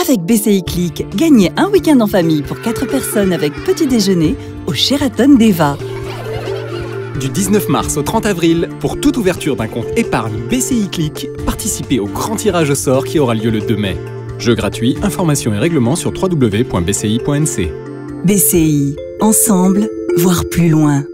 Avec BCI Click, gagnez un week-end en famille pour 4 personnes avec petit déjeuner au Sheraton d'Eva. Du 19 mars au 30 avril, pour toute ouverture d'un compte épargne BCI Click, participez au grand tirage au sort qui aura lieu le 2 mai. Jeu gratuit, informations et règlements sur www.bci.nc. BCI, ensemble, voir plus loin.